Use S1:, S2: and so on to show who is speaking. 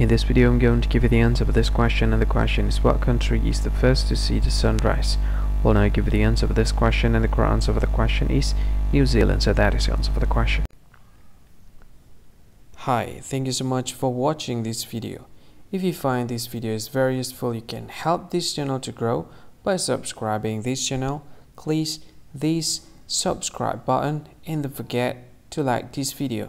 S1: In this video I'm going to give you the answer for this question and the question is what country is the first to see the sunrise? Well now I give you the answer for this question and the correct answer for the question is New Zealand so that is the answer for the question. Hi, thank you so much for watching this video. If you find this video is very useful you can help this channel to grow by subscribing this channel. Please this subscribe button and don't forget to like this video.